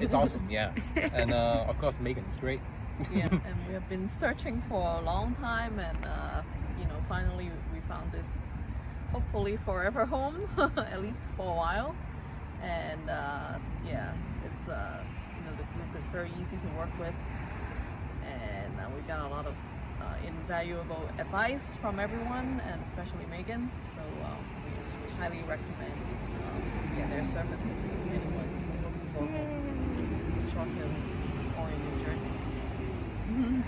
it's awesome, yeah. And uh, of course, Megan is great. yeah, and we have been searching for a long time, and uh, you know, finally we found this hopefully forever home, at least for a while. And uh, yeah, it's uh, you know the group is very easy to work with, and uh, we got a lot of uh, invaluable advice from everyone, and especially Megan. So um, we highly recommend um, yeah their service to anyone for a mm-hmm.